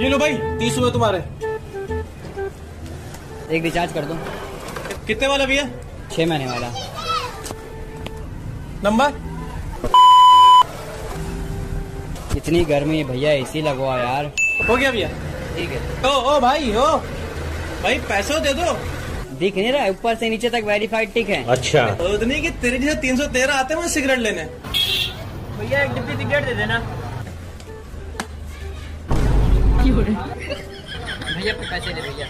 ये लो भाई तीस रुपए तुम्हारे। एक रिचार्ज कर दो? कितने वाला भैया? छह महीने वाला। नंबर? इतनी गर्मी भैया एसी लगवा यार। हो गया भैया। ठीक है। ओ ओ भाई ओ। भाई पैसे दे दो। दिख नहीं रहा है, ऊपर से नीचे तक वेरीफाइड टिक है। अच्छा। उतनी की तेरे जैसे तीन सौ तेरह आते हैं सिगरेट लेने। भैया एक डिब्बी सिगरेट दे देना। भैया पैसे दे भैया